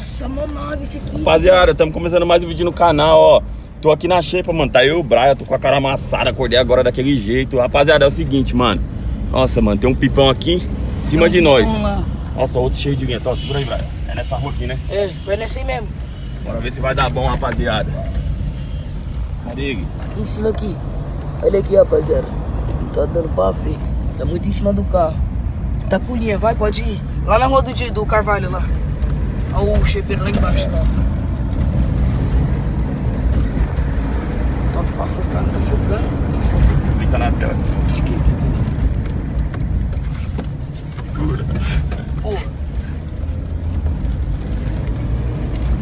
Nossa, mano, nave esse aqui. Rapaziada, estamos começando mais um vídeo no canal, ó. Tô aqui na xepa, mano. Tá eu e o Brian, tô com a cara amassada, acordei agora daquele jeito. Rapaziada, é o seguinte, mano. Nossa, mano, tem um pipão aqui em cima de nós. Lá. Nossa, outro cheio de vento. Ó, segura aí, Brian. É nessa rua aqui, né? É, foi nesse aí mesmo. Bora ver se vai dar bom, rapaziada. Cadê ele? Em cima aqui. Olha aqui, rapaziada. Tá dando pra ver. Tá muito em cima do carro. Tá com linha, vai, pode ir. Lá na rua do, do Carvalho, lá. Olha o chepeiro lá embaixo, lá. Tá pra focando, tá focando. Clica na tela. Cliquei, cliquei. Pô.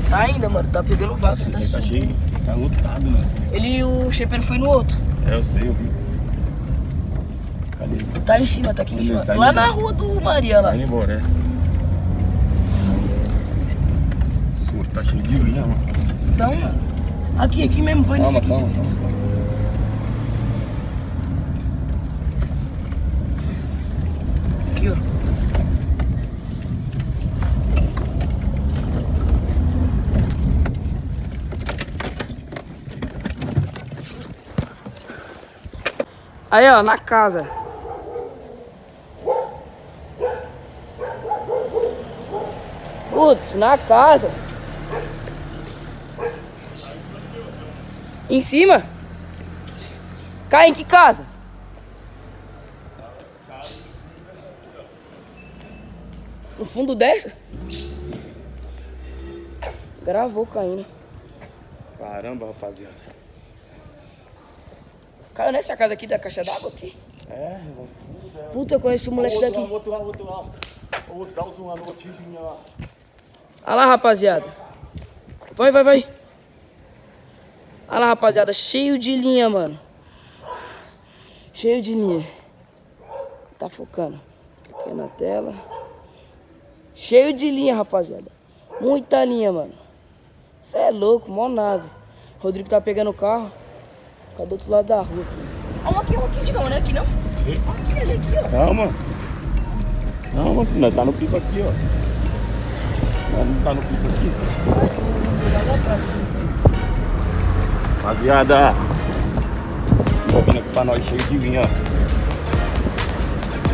Tá ainda, mano. Tá pegando vaca. Nossa, tá tá cheio. Tá lotado, mano. Ele e o chepeiro foi no outro. É, eu sei, eu vi. Cadê? Tá em cima, tá aqui em Ele cima. tá lá na embora. rua do Maria lá. Tá indo embora, é. Tá cheio de linha, mano. Então, mano. Aqui, aqui mesmo, vai nesse Calma, aqui. calma, calma. Aqui, ó. Aí, ó, na casa. Putz, na casa. Em cima? Cai em que casa? No fundo dessa? Gravou caindo. Caramba, rapaziada. Caiu nessa casa aqui da caixa d'água aqui? É, no fundo dela. Puta, eu conheço o moleque outro daqui. outro lá, outro lá. Outro dá um zoom lá no outro lá. Olha lá, rapaziada. Vai, vai, vai. Olha lá, rapaziada. Cheio de linha, mano. Cheio de linha. Tá focando. Cliquei na tela. Cheio de linha, rapaziada. Muita linha, mano. Você é louco, mó nave. Rodrigo tá pegando o carro. Fica do outro lado da rua. Ó, um aqui, um aqui, Digão, não é aqui não? Aqui, ele aqui, ó. Calma. Calma, filho. Nós tá no pico aqui, ó. Não tá no pico aqui. Lá pra cima. Rapaziada. Tô vendo aqui pra nós cheio de linha, ó.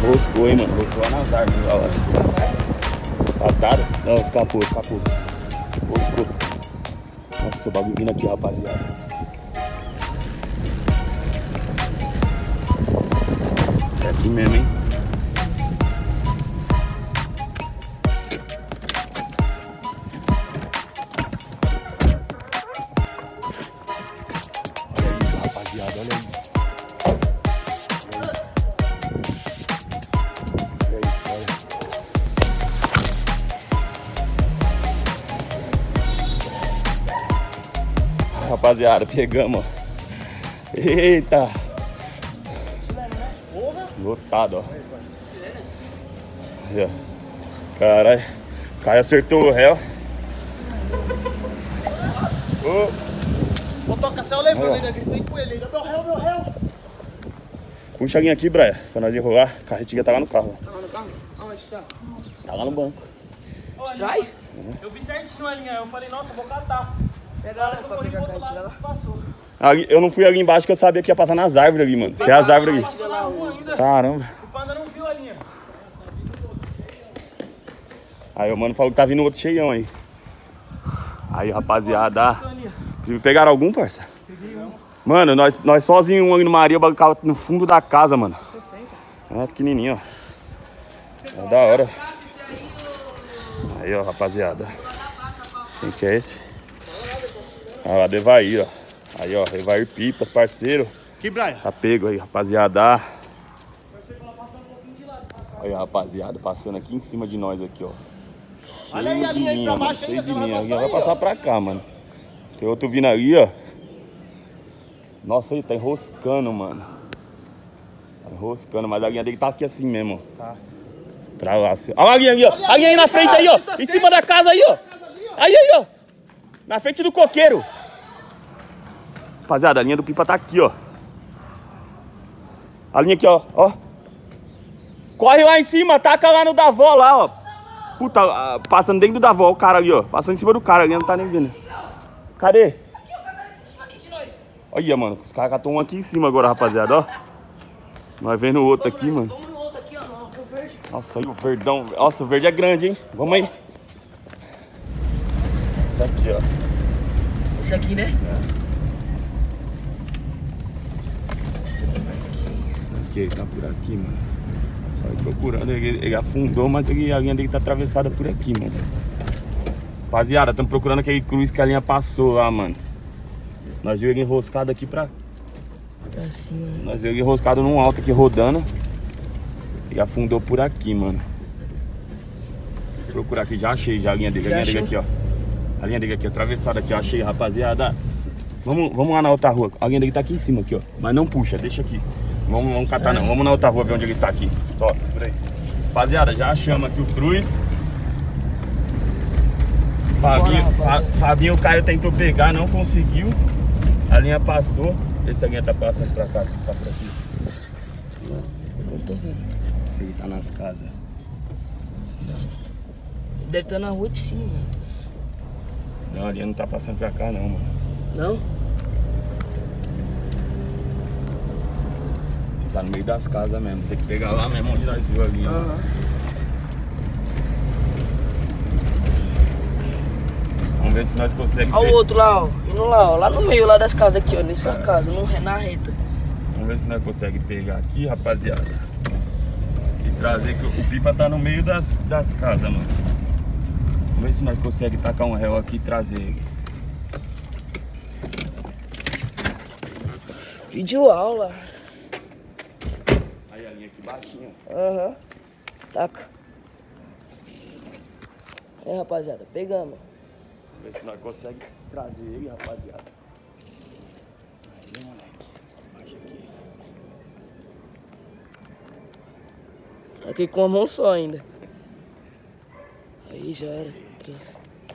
Roscou, hein, mano. Roscou lá nas árvores, ó. lá. Mataram? Não, escapou, escapou. Roscou. Nossa, o bagulho vindo aqui, rapaziada. Isso é mesmo, hein? Rapaziada, pegamos. ó. Eita! Lotado, ó. Aí, ó. Caralho. Caio acertou o réu. Ô, O toca-céu lembrando, Ó. ainda gritei com ele, meu réu, meu réu. puxa a linha aqui, Braia, pra nós enrolar. A carretinha tá lá no carro. Tá lá no carro? Aonde tá? Tá lá no banco. De trás? Eu vi certinho a linha, eu falei, nossa, eu vou catar. Pra pegar a cantina lado lá. passou. Ali- eu não fui ali embaixo que eu sabia que ia passar nas árvores ali, mano. Tem as árvores ali. Caramba. O panda não viu a linha. Aí o mano falou que tá vindo outro cheião aí. Aí, rapaziada. Pegaram algum, parça? Mano, nós, nós sozinhos um ali no Maria, o bagulho no fundo da casa, mano. 60. É pequenininho, ó. É da hora. Aí, ó, rapaziada. Quem que é esse? Lá do Evair, ó. Aí, ó, Evair Pipas, parceiro. Que Brian? Tá pego aí, rapaziada. Aí, rapaziada, passando aqui em cima de nós aqui, ó. Olha aí a linha aí pra baixo aí, de linha. A vai passar vai aí, passar pra cá, mano. Tem outro vindo ali, ó. Nossa, ele tá enroscando, mano. Tá enroscando, mas a linha dele tá aqui assim mesmo, ó. Tá. Pra lá, assim. Olha a linha ali, ó. A linha aí na frente aí, ó. Em cima da casa aí, ó. Aí, aí, ó. Na frente do coqueiro. Rapaziada, a linha do pipa tá aqui, ó. A linha aqui, ó. ó. Corre lá em cima, taca lá no da avó lá, ó. Puta, ah, passando dentro da avó, o cara ali, ó. Passando em cima do cara ali, não tá nem vendo. Cadê? Aqui de nós. Olha, mano, os caras estão um aqui em cima agora, rapaziada, ó. Nós vendo o outro aqui, mano. Vamos no outro aqui, ó, no Rio Verde. Nossa, aí o verdão. Nossa, o verde é grande, hein? Vamos aí. Isso aqui, ó. Esse aqui, né? Aqui, ele tá por aqui, mano. Só ir procurando. Ele, ele afundou, mas ele- a linha dele tá atravessada por aqui, mano. Rapaziada, estamos procurando aquele cruz que a linha passou lá, mano. Nós vimos ele enroscado aqui pra. Pra cima. Nós vimos ele enroscado num alto aqui rodando. E afundou por aqui, mano. Vou procurar aqui, já achei já a linha dele. A Já linha dele achou? aqui, ó. A linha dele aqui, atravessada aqui, ó. Achei, rapaziada. Vamos, vamos lá na outra rua. A linha dele tá aqui em cima, aqui, ó. Mas não puxa, deixa aqui. Vamos, vamos catar não. Vamos na outra rua ver onde ele tá aqui. Top, por aí. Rapaziada, já achamos aqui o Cruz. Fabinho, Bora, Fa-. Fabinho, o Caio tentou pegar, não conseguiu. A linha passou. Esse a linha tá passando pra cá, aqui tá por aqui. Não tô vendo. Esse aí tá nas casas. Ele deve estar na rua de cima, mano. Não, a linha não tá passando pra cá não, mano. Não? Ele tá no meio das casas mesmo. Tem que pegar lá mesmo onde nós viu a linha. Aham. Vamos ver se nós conseguimos. Olha o outro lá, ó. Indo lá, ó. Lá no meio, lá das casas aqui, ó. Nessa casa, no, na reta. Vamos ver se nós conseguimos pegar aqui, rapaziada. E trazer que o Pipa tá no meio das, das casas, mano. Vamos ver se nós conseguimos tacar um réu aqui e trazer ele. Vídeo aula. Aí a linha aqui baixinha. Aham. Taca. É, rapaziada, pegamos. Vamos ver se nós conseguimos trazer ele, rapaziada. Aí, moleque. Baixa aqui. Tá aqui com a mão só ainda. Aí já era.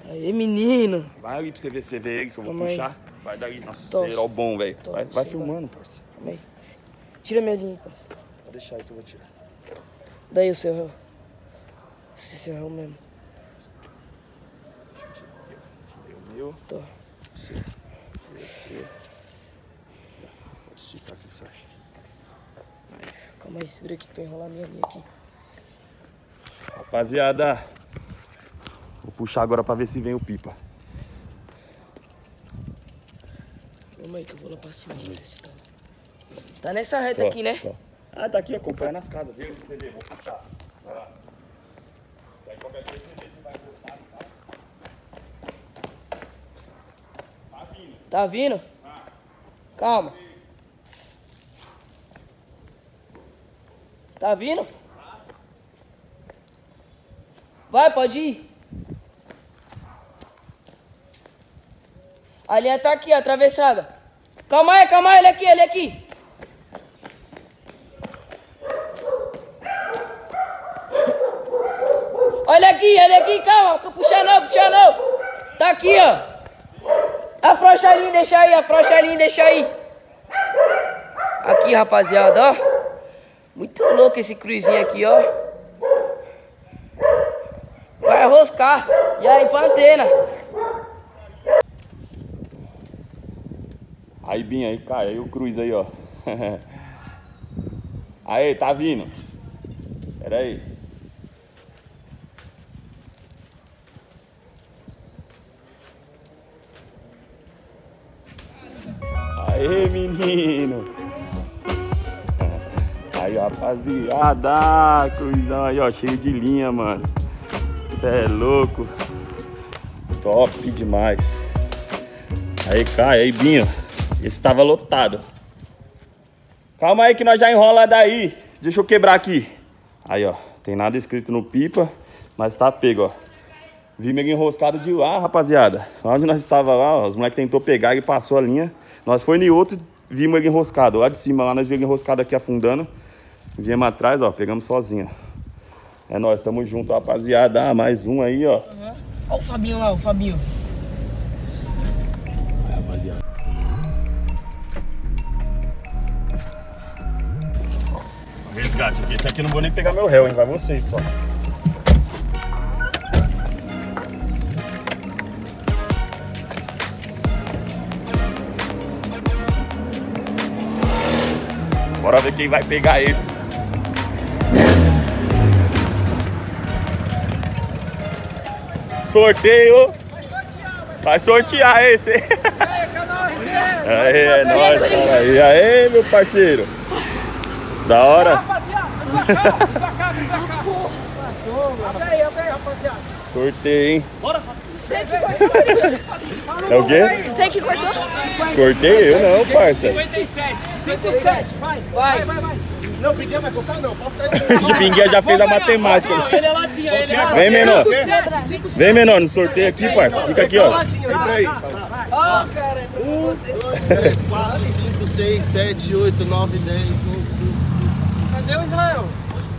Aí, menino. Vai ali pra você ver você vê ele que eu vou Calma aí. puxar. Vai daí. Nossa, Tosse. serol bom, velho. Vai, vai filmando. Calma aí. Tira minha linha, parceiro. Pode deixar aí que eu vou tirar. Daí o seu réu. Esse seu réu mesmo. Tirei o meu. Tô. Você. Você. Pode esticar que sai. Calma aí, segura aqui pra enrolar minha linha aqui. Rapaziada. Vou puxar agora pra ver se vem o pipa. Calma aí que eu vou lá pra cima. se Tá, tá nessa reta Ó, aqui, né? ó. Ah, tá aqui, acompanha nas casas, viu? Você vê, vou puxar. Vai lá. Aí qualquer coisa você vê se vai gostar e tal. Tá vindo. Tá vindo? Calma. Tá vindo? Vai, pode ir. A linha tá aqui, atravessada. Calma aí, calma aí, ele aqui, ele aqui. Olha aqui, olha aqui, calma, puxa não, puxa não. Tá aqui, ó. Afrouxa a deixa aí, afrouxa a deixa aí. Aqui, rapaziada, ó. Muito louco esse cruzinho aqui, ó. Vai roscar. E aí, pra antena. Aí, Binha, aí, cai. Aí o Cruz aí, ó. aí, tá vindo. Pera aí. Aê, menino. Aí, rapaziada. Cruzão aí, ó. Cheio de linha, mano. Cê é louco. Top demais. Aí, cai, aí, Binho. Esse tava lotado. Calma aí que nós já enrola daí. Deixa eu quebrar aqui. Aí, ó. Tem nada escrito no pipa, mas tá pego, ó. Vi meio enroscado de lá, rapaziada. Onde nós estava lá, ó, os moleques tentou pegar e passou a linha. Nós foi em outro, vimos ele enroscado. Lá de cima, lá nós vimos enroscado aqui afundando. Viemos atrás, ó, pegamos sozinho. É nóis, tamo junto, rapaziada. Ah, mais um aí, ó. Olha o Fabinho lá, o Fabinho. Esse aqui eu não vou nem pegar meu réu, hein? Vai vocês só. Bora ver quem vai pegar esse. Sorteio. Vai sortear, esse. Aê, é nóis, cara. E aí, meu parceiro? Da hora. Pra cá, vem pra cá, vem pra cá. Abre aí, abre aí, rapaziada. Sorteio, hein? Você que cortou? É o quê? Você que cortou? Cortei eu não, parça. 57, 57, vai, vai, vai, vai. Não, Pinguinha vai colocar não. Pode ficar aí. O Pinguinha já fez a matemática. Não, ele é latinha, ele é. Vem, menor. 57, 57. Vem, menor, no sorteio aqui, parça. Fica aqui, ó. Ó, cara, entrou com você. 4, 5, 6, 7, 8, 9, 10, 11, O Israel?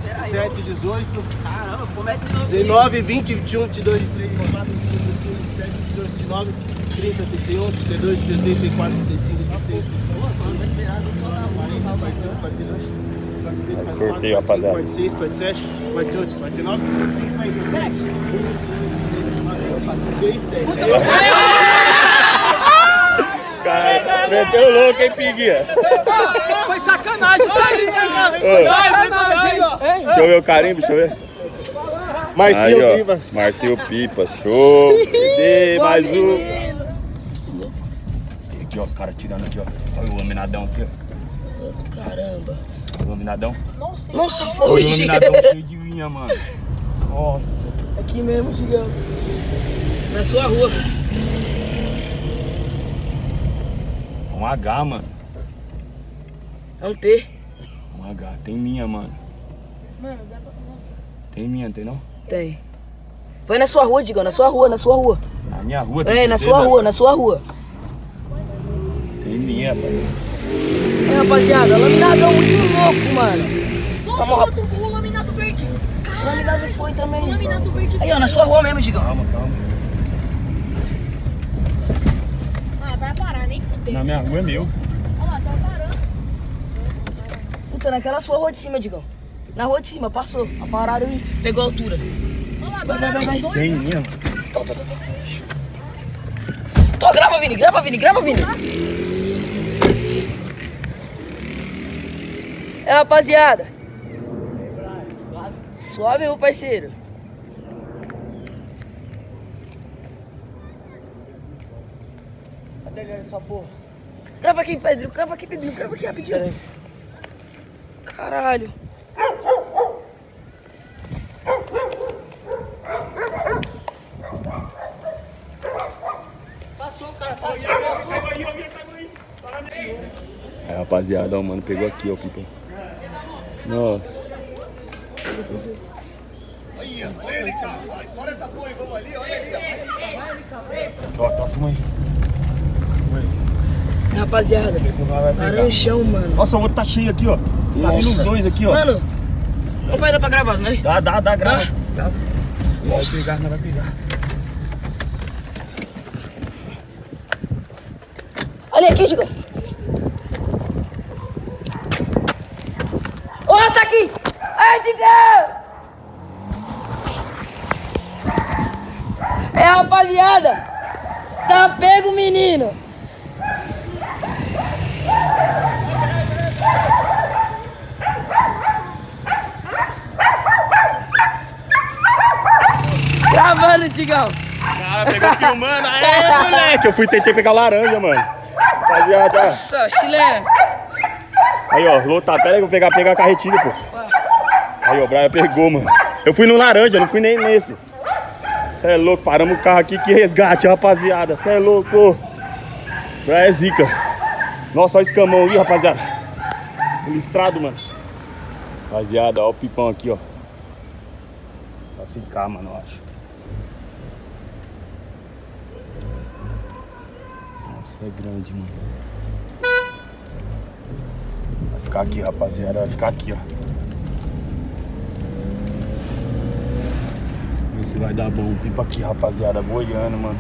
17, 18, Caramba, começa de novo. 19, 20, 21, 22, 23, 24, 25, 26, 27, 28, 29, 30, 31, 32, 33, 34, 35, 36, 42, Sorteio, rapaziada. 46, 47, 48, 49, 57. 56, 7. Meteu louco, hein, Pinguinha? Foi sacanagem isso aí? Ô, Sacanagem. Deixa eu ver o carimbo, deixa eu ver. Aí, Marcinho ó. Vivas. Marcinho Pipa, show. Cadê mais um? Aqui, ó, os caras tirando aqui, ó. Olha o laminadão aqui, ó. Caramba. O laminadão. Nossa, o foi, laminadão cheio de unha, mano. Nossa. Aqui mesmo, Digão. Na sua rua. Um H, mano. É um T. Um H. Tem minha, mano. Mano, dá pra. Nossa. Tem minha, não tem não? Tem. Vai na sua rua, Digão, na sua rua, na sua rua. Na minha rua tem É, na sua rua, na sua rua. Tem minha, mano. É, rapaziada, laminadão muito louco, mano. Nossa, Vamos, o outro, o laminado verde. Laminado foi também. O laminado verde. Aí, ó, na sua rua mesmo, Digão. Calma, calma. Ah, vai parar, nem fudeu. Na minha rua é meu. Olha lá, tá parando. Puta, naquela sua rua de cima, Digão. Na rua de cima, passou. A parada e pegou a altura. Olha lá, Vai, vai, vai, pararam vai. Tem minha, mano. Tô, tô, tô, tô. Tô, grava, Vini, grava, Vini, grava, Vini. É, rapaziada. Suave, meu parceiro. Cadê essa porra? Grava aqui, Pedro. Grava aqui, Pedro. Grava aqui rapidinho. Caralho. É, rapaziada, o mano pegou aqui, ó, pipa. Nossa. Estoura essa porra e vamos ali, olha ali, ó. Ó, tá, fuma aí. Rapaziada. Laranjão, mano. Nossa, o outro tá cheio aqui, ó. Tá vindo os dois aqui, ó. Mano, não vai dar pra gravar, né? Dá, dá, dá, grava. Dá. Vai pegar, não vai pegar. Olha aqui, Chico. Ó, tá aqui. Ai, Digão. É, rapaziada. Tá pego, menino. Gravando, Digão. Cara, pegou filmando. Aê, moleque. Eu fui tentei pegar laranja, mano. Rapaziada. Nossa, chilena. Aí, ó, lotar. Pera aí, vou pegar, pegar a carretilha, pô. Aí, ó, o Brian pegou, mano. Eu fui no laranja, não fui nem nesse. Cê é louco, paramos o carro aqui, que resgate, rapaziada. Cê é louco. Brian é zica. Nossa, olha esse camão ali, rapaziada. Listrado, mano. Rapaziada, ó o pipão aqui, ó. Vai ficar, mano, eu acho. É grande, mano. Vai ficar aqui, rapaziada. Vai ficar aqui, ó. Ver se vai dar bom. Pipa aqui, rapaziada. Boiando, mano.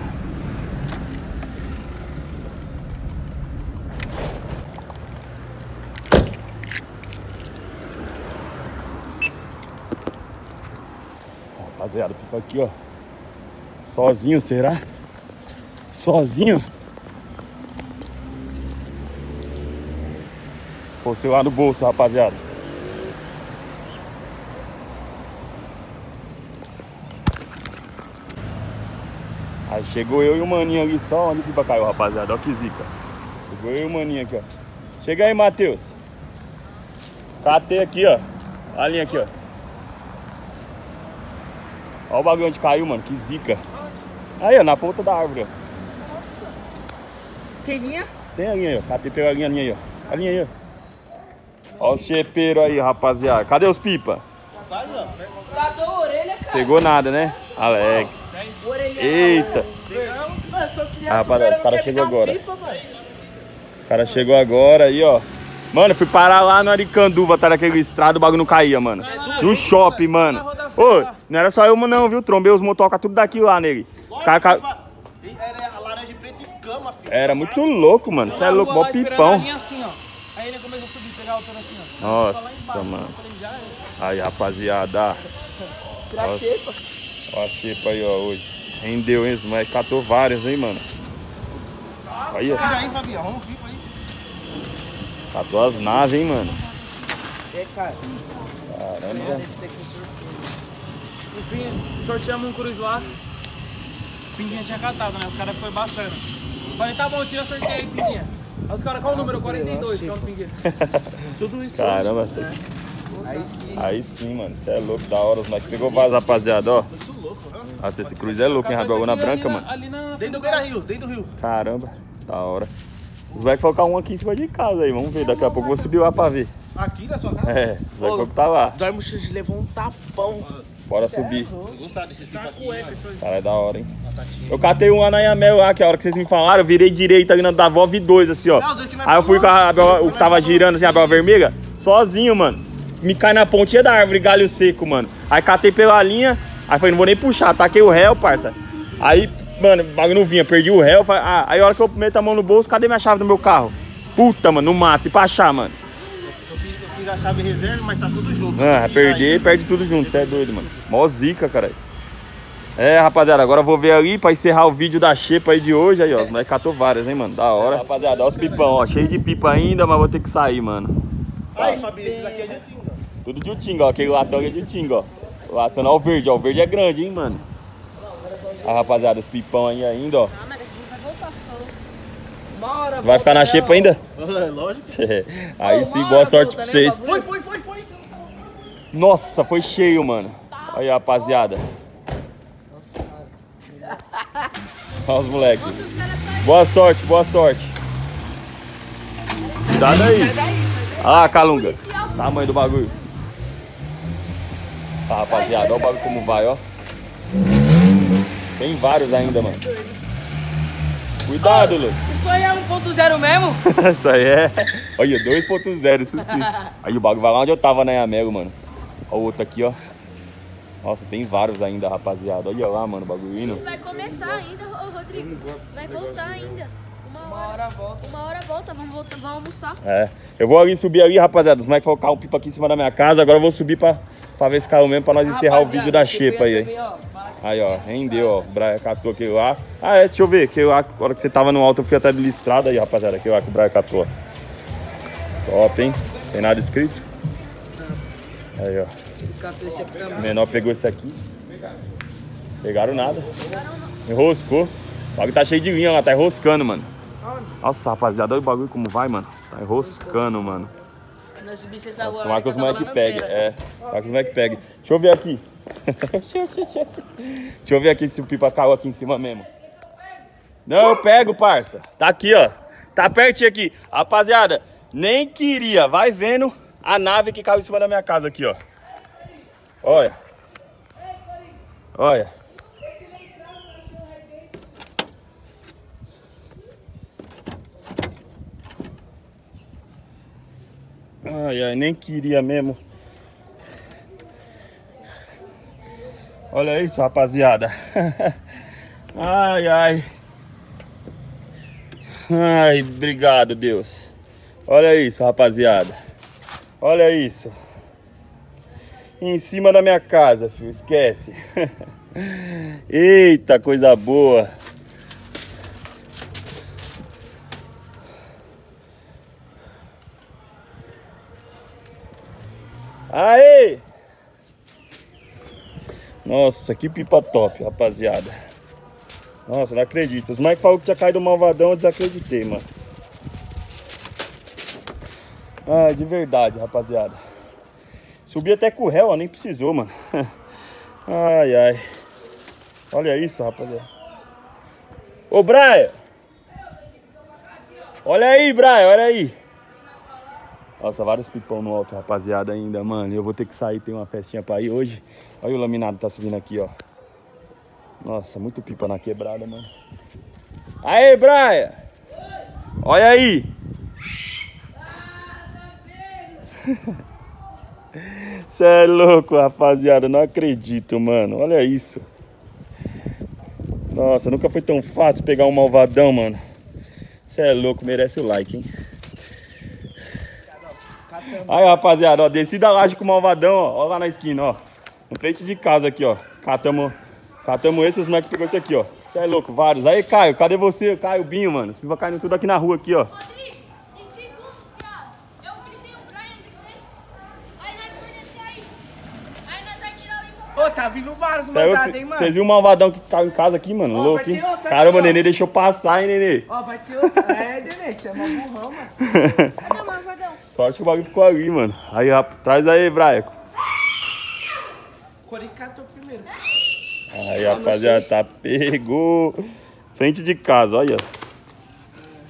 Rapaziada, pipa aqui, ó. Sozinho, será? Sozinho? Pôr o celular no bolso, rapaziada. Aí chegou eu e o maninho ali só, onde que caiu, rapaziada. Olha que zica. Chegou eu e o maninho aqui, ó. Chega aí, Matheus. Catei aqui, ó. A linha aqui, ó. Olha o bagulho onde caiu, mano. Que zica. Aí, ó, na ponta da árvore, ó. Tem linha? Tem a linha aí, ó. Catei pela linha, linha aí, ó. A linha aí, ó. Olha os chepeiros aí, rapaziada. Cadê os pipa? Cadê a orelha, cara? Pegou nada, né? Alex. Eita. Mano, só queria Ah, rapaziada, o cara quer chegou agora. pipa. Os caras chegou agora aí, ó. Mano, eu fui parar lá no Aricanduva, atrás daquele estrado, o bagulho não caía, mano. No shopping, mano. Ô, não era só eu não, viu? Trombei os motoca tudo daqui lá nele. Os caras... Era a laranja preta escama, filho. Era muito louco, mano. Você é louco, mó pipão. assim, ó. Nossa, mano. Aí, rapaziada. Tira a xepa. Ó a xepa aí, ó, hoje. Rendeu, hein? Mas catou várias, hein, mano. Aí, ó. Catou as naves, hein, mano. É, cara. Caramba. Esse daqui sorteio. No fim, sorteamos um cruz lá. Pinguinha tinha catado, né? Os caras foi baçando. Falei, tá bom, tira sorteio aí, Pinguinha. Aí os caras, qual o número? 42, que é o Pinguinha. Tudo isso. Caramba. Aí sim. Aí sim, mano. Você é louco, da hora. Os moleques pegou vários, rapaziada, ó. Nossa, esse cruz é louco, hein, Rabel? Na branca, ali mano. Na, ali na Dentro do Beira Rio, dentro do Rio. Caramba, da hora. Os moleques colocar um aqui em cima de casa aí. Vamos ver. Daqui a pouco eu vou subir lá pra ver. Aqui na sua casa. É, os moleques tá lá. Dorme levou um tapão. Bora subir. Aqui. Cara, é da hora, hein? Eu catei um lá na Yamel lá, que a hora que vocês me falaram, eu virei direita ali na da vi dois assim, ó. Não, Aí eu fui com a. Abel, o que tava girando assim, a Abel Vermelha, sozinho, mano. Me cai na pontinha da árvore, galho seco, mano. Aí catei pela linha, aí falei, não vou nem puxar, taquei o réu, parça. Aí, mano, o bagulho não vinha, perdi o réu. falei, ah, aí a hora que eu meto a mão no bolso, cadê minha chave do meu carro? Puta, mano, no mato, e pra achar, mano. A chave reserva, mas tá tudo junto. Ah, Tira aí. perder, perde tudo junto, você é doido, mano. Mó zica, caralho. É, rapaziada, agora eu vou ver ali pra encerrar o vídeo da xepa aí de hoje. Aí, ó, os moleques catou várias, hein, mano. Da hora. Rapaziada, ó os pipão, ó. Cheio de pipa ainda, mas vou ter que sair, mano. Aí, Fabinho, esse daqui é de ó. Tudo de utinga, ó. Aquele latão é de utinga, ó. Ó, o verde, ó. O verde é grande, hein, mano. Ah, rapaziada, os pipão aí ainda, ó. Você vai ficar na xepa ainda? Lógico. Aí sim, boa sorte pra vocês. Foi, foi, foi, foi. Nossa, foi cheio, mano. Olha Aí, rapaziada. Olha os moleques. Boa sorte, boa sorte. Sai daí. Ah, Calunga. Tamanho do bagulho. Tá, rapaziada, olha o bagulho como vai, ó. Tem vários ainda, mano. Cuidado, Lucas. 2.0 mesmo? isso aí é. Olha, 2.0, isso sim. Aí o bagulho vai lá onde eu tava né, na Yamego, mano. Olha o outro aqui, ó. Nossa, tem vários ainda, rapaziada. Olha lá, mano, o bagulho indo. Vai começar ainda, Rodrigo. Vai voltar ainda. Uma hora, volta. Uma hora volta, vamos, voltar, vamos almoçar. É. Eu vou ali subir ali, rapaziada. Os moleques colocar um pipa aqui em cima da minha casa. Agora eu vou subir pra, pra ver esse carro mesmo, pra nós encerrar o vídeo da xepa aí. Também, ó, Aí, ó, rendeu, ó. O Braia catou aquele lá. Ah, é, deixa eu ver. Aquele lá, a hora que você tava no alto, eu fui até de listrada aí, rapaziada. Aquele lá que o Braia catou, ó. Top, hein? Tem nada escrito? Aí, ó. catou esse aqui O menor pegou esse aqui. Pegaram nada. Enroscou. O bagulho tá cheio de linha lá, tá enroscando, mano. Nossa, rapaziada, olha o bagulho como vai, mano. Tá enroscando, mano. Nós subimos essa agora. tomara que os moleques peguem. É, tomara que os moleques peguem. Deixa eu ver aqui. Deixa eu ver aqui se o pipa caiu aqui em cima mesmo. Não, eu pego, parça. Tá aqui, ó. Tá pertinho aqui. Rapaziada, nem queria. Vai vendo a nave que caiu em cima da minha casa aqui, ó. Olha. Olha. Ai, ai, nem queria mesmo. Olha isso, rapaziada. Ai, ai. Ai, obrigado, Deus. Olha isso, rapaziada. Olha isso. Em cima da minha casa, filho. Esquece. Eita, coisa boa. Aê! Nossa, que pipa top, rapaziada. Nossa, não acredito. Os Mike falou que tinha caído malvadão, eu desacreditei, mano. Ai, de verdade, rapaziada. Subi até com o réu, ó, nem precisou, mano. Ai, ai. Olha isso, rapaziada. Ô, Brian! Olha aí, Brian, olha aí. Nossa, vários pipão no alto, rapaziada, ainda, mano. Eu vou ter que sair, tem uma festinha pra ir hoje. Olha o laminado tá subindo aqui, ó. Nossa, muito pipa na quebrada, mano. Aê, Brian! Olha aí! Você é louco, rapaziada. Não acredito, mano. Olha isso. Nossa, nunca foi tão fácil pegar um malvadão, mano. Você é louco, merece o like, hein? Aí, rapaziada, ó, desci da laje com o malvadão, ó, ó lá na esquina, ó. No frente de casa aqui, ó. Catamos, catamos esse, os moleques pegou esse aqui, ó. Você é louco, vários. Aí, Caio, cadê você? Caio, Binho, mano. Os pipa caindo tudo aqui na rua, aqui, ó. Rodrigo, em segundos, viado. Eu gritei o Brian, gritei. Aí nós vamos descer aí. Aí nós vai tirar o embora. Ô, tá vindo vários mandados, hein, mano? Vocês viram o malvadão que caiu em casa aqui, mano? Ó, louco, vai hein? ter outro aqui, Caramba, o ó. nenê deixou passar, hein, nenê? Ó, vai ter outro. É, Denê, você é mó burrão, mano. Cadê o Marcadão? Sorte que o bagulho ficou ali, mano. Aí, rap... traz aí, Braico. Corinho catou primeiro. Aí, rapaziada, tá pegou. Frente de casa, olha.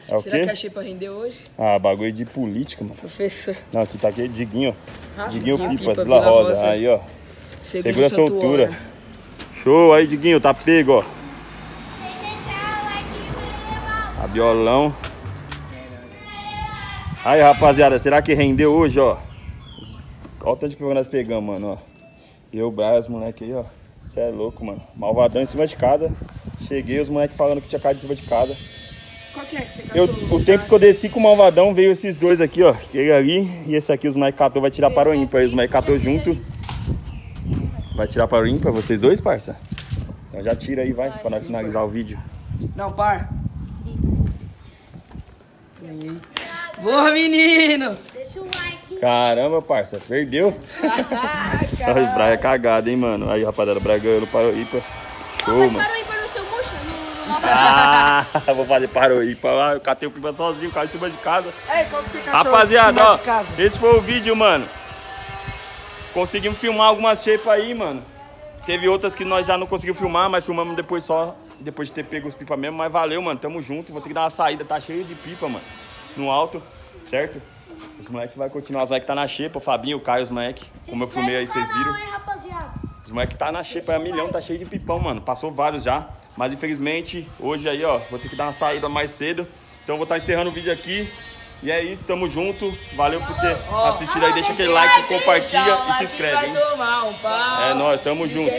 É Será quê? que achei pra render hoje? Ah, bagulho de política, mano. Professor. Não, aqui tá aqui, Diguinho, ó. Ah, Diguinho Diguinho Pipa, Pipa, Vila Vila Rosa. Rosa. Aí, ó. Segura a santuário. soltura. Show aí, Diguinho, tá pego, ó. Sem deixar o like, meu Rabiolão. Aí, rapaziada, será que rendeu hoje, ó? Olha o tanto de pegou nós pegamos, mano, ó. Eu, o Brian, os moleques aí, ó. Você é louco, mano. Malvadão em cima de casa. Cheguei, os moleques falando que tinha caído em cima de casa. Qual que é que você Eu, o tempo que eu desci com o Malvadão, veio esses dois aqui, ó. Ele ali e esse aqui, os moleques catou, vai tirar para o ímpar. Os moleques catou junto. Vai tirar para o ímpar, vocês dois, parça? Então já tira aí, vai, pra nós finalizar o vídeo. Não, par. Boa, menino! Deixa o like. Caramba, parça, perdeu. Olha, o Braga é cagado, hein, mano. Aí, rapaziada, o Braga ganhou no Paroípa. Ó, Show, mas mano. parou aí para o seu mocho no, no Nova Ah, vou fazer Paroípa. Ah, eu catei o Pipa sozinho, caiu em cima de casa. Ei, que você catou? Rapaziada, Em cima ó, de casa. esse foi o vídeo, mano. Conseguimos filmar algumas shapes aí, mano. Teve outras que nós já não conseguimos filmar, mas filmamos depois só, depois de ter pego os pipa mesmo. Mas valeu, mano, tamo junto. Vou ter que dar uma saída, tá cheio de pipa, mano. No alto, certo? Os moleques vai continuar, os moleques tá na xepa, o Fabinho, o Caio, os moleques. Como eu filmei aí, vocês viram. hein, rapaziada. Os moleques tá na xepa, é milhão, tá cheio de pipão, mano. Passou vários já. Mas infelizmente, hoje aí, ó, vou ter que dar uma saída mais cedo. Então vou estar encerrando o vídeo aqui. E é isso, tamo junto. Valeu por ter assistido aí. Deixa aquele like, compartilha e se inscreve, hein? É nóis, tamo junto.